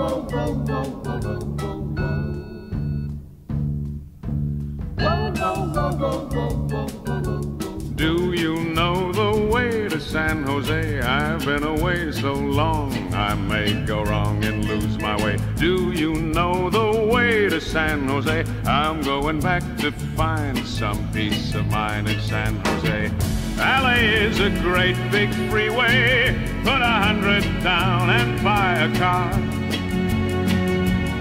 Do you know the way to San Jose? I've been away so long, I may go wrong and lose my way. Do you know the way to San Jose? I'm going back to find some peace of mind in San Jose. LA is a great big freeway. Put a hundred down and buy a car.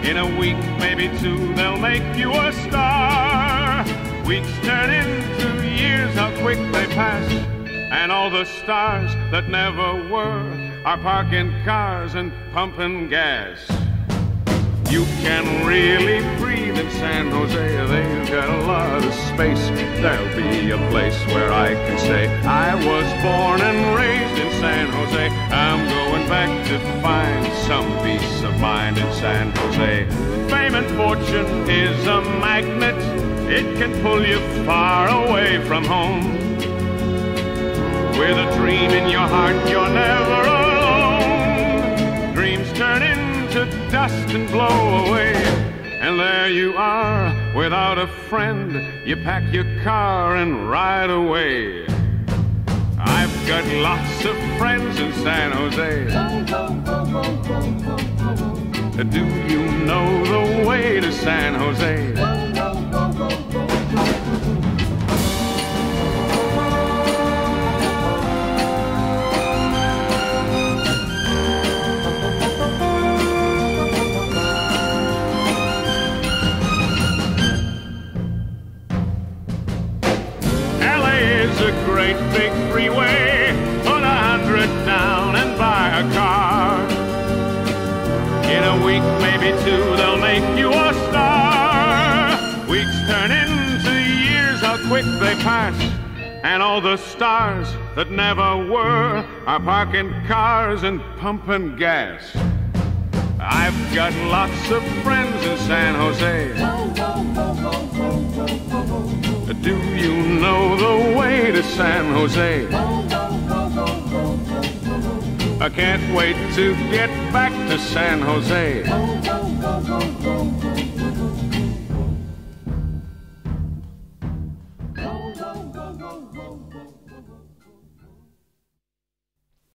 In a week, maybe two, they'll make you a star. Weeks turn into years, how quick they pass. And all the stars that never were are parking cars and pumping gas. You can really breathe in San Jose. They've got a lot of space. There'll be a place where I can say, I was born and raised in San Jose. I'm going back to find some peace of mind in San Jose. Fame and fortune is a magnet. It can pull you far away from home. With a dream in your heart, you're never alone. Dreams turn into dust and blow away. And there you are, without a friend. You pack your car and ride away. Got lots of friends in San Jose. Do you know the way to San Jose? LA is a great big freeway. A week, maybe two, they'll make you a star. Weeks turn into years, how quick they pass. And all the stars that never were are parking cars and pumping gas. I've got lots of friends in San Jose. Do you know the way to San Jose? I can't wait to get back to San Jose.